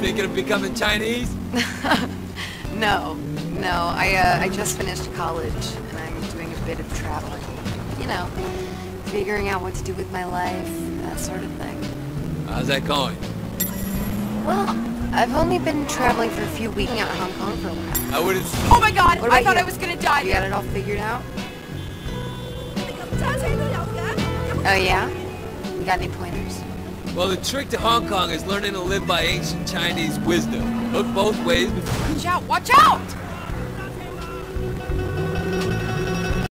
Thinking of becoming Chinese? no, no. I uh, I just finished college and I'm doing a bit of traveling. You know, figuring out what to do with my life, that sort of thing. How's that going? Well, I've only been traveling for a few weeks out in Hong Kong for a while. I wouldn't... Oh my god, I thought you? I was gonna die. You got it all figured out? Oh yeah? You got any pointers? Well, the trick to Hong Kong is learning to live by ancient Chinese wisdom. Look both ways before... Watch out, watch out!